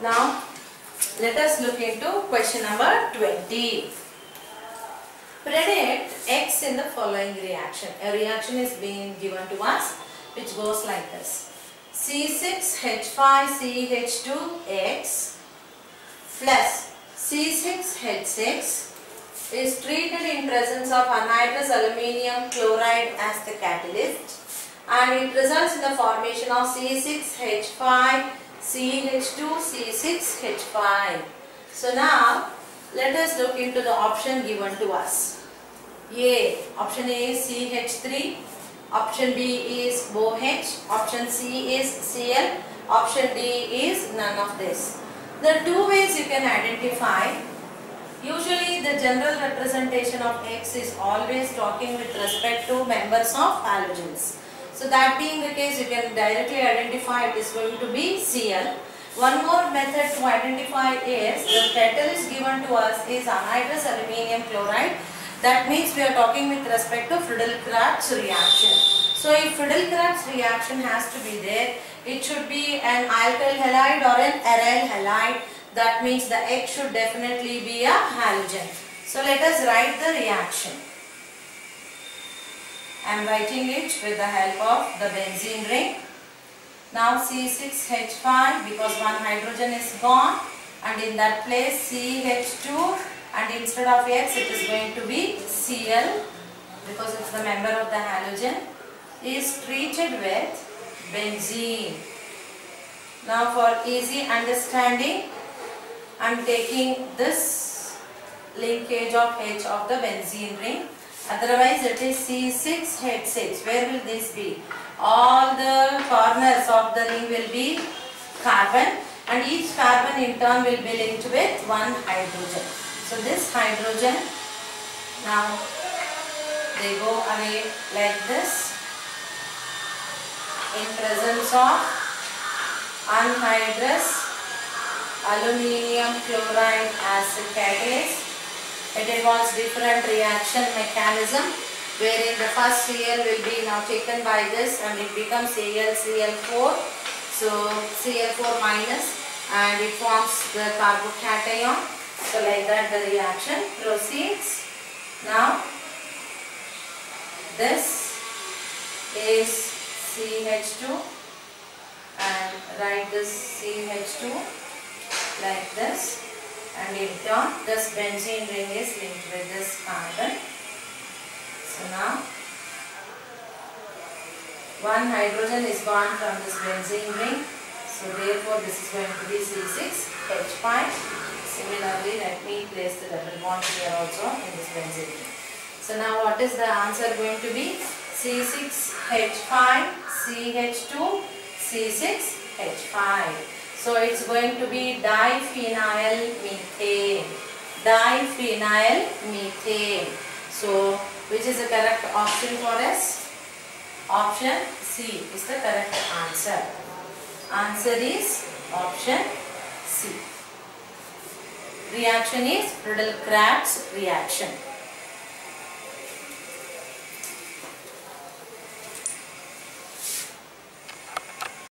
Now, let us look into question number 20. Predict X in the following reaction. A reaction is being given to us which goes like this. C6H5CH2X plus C6H6 is treated in presence of anhydrous aluminium chloride as the catalyst and it results in the formation of C6H5 CH2 C6H5. So now let us look into the option given to us. A. Option A is CH3. Option B is OH. Option C is Cl. Option D is none of this. There are two ways you can identify. Usually the general representation of X is always talking with respect to members of halogens. So that being the case, you can directly identify it is going to be Cl. One more method to identify is the catalyst given to us is anhydrous aluminium chloride. That means we are talking with respect to Friedel-Crafts reaction. So if Friedel-Crafts reaction has to be there, it should be an alkyl halide or an aryl halide. That means the X should definitely be a halogen. So let us write the reaction. I am writing it with the help of the benzene ring. Now C6H5 because one hydrogen is gone and in that place CH2 and instead of X it is going to be Cl because it's the member of the halogen is treated with benzene. Now for easy understanding I am taking this linkage of H of the benzene ring otherwise it is C6H6 where will this be? All the corners of the ring will be carbon and each carbon in turn will be linked with one hydrogen. So this hydrogen now they go away like this in presence of anhydrous aluminium chloride as a catalyst. It involves different reaction mechanism wherein the first Cl will be now taken by this and it becomes Cl, Cl4. So Cl4 minus and it forms the carbocation. So like that the reaction proceeds. Now this is CH2 and write this CH2 like this and in turn this benzene ring is linked with this carbon. So now one hydrogen is gone from this benzene ring. So therefore this is going to be C6H5. Similarly let me place the double bond here also in this benzene ring. So now what is the answer going to be? C6H5 CH2 C6H5. So it's going to be diphenyl methane. Diphenyl methane. So which is the correct option for us? Option C is the correct answer. Answer is option C. Reaction is Friedel-Crafts reaction.